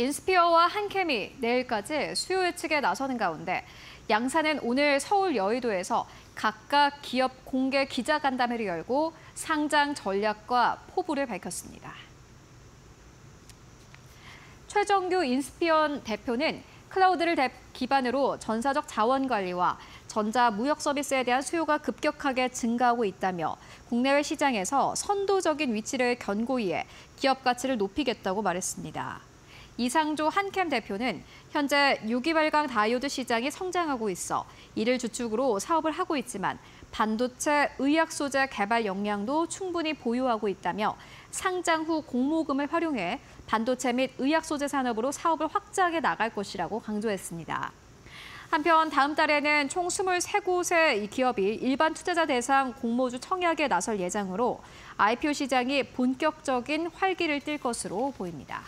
인스피어와 한캠이 내일까지 수요 예측에 나서는 가운데 양사는 오늘 서울 여의도에서 각각 기업 공개 기자간담회를 열고 상장 전략과 포부를 밝혔습니다. 최정규 인스피언 대표는 클라우드를 기반으로 전사적 자원 관리와 전자 무역 서비스에 대한 수요가 급격하게 증가하고 있다며 국내외 시장에서 선도적인 위치를 견고히 해 기업 가치를 높이겠다고 말했습니다. 이상조 한캠 대표는 현재 유기발광 다이오드 시장이 성장하고 있어 이를 주축으로 사업을 하고 있지만 반도체 의약 소재 개발 역량도 충분히 보유하고 있다며 상장 후 공모금을 활용해 반도체 및 의약 소재 산업으로 사업을 확장해 나갈 것이라고 강조했습니다. 한편 다음 달에는 총 23곳의 기업이 일반 투자자 대상 공모주 청약에 나설 예정으로 IPO 시장이 본격적인 활기를 띨 것으로 보입니다.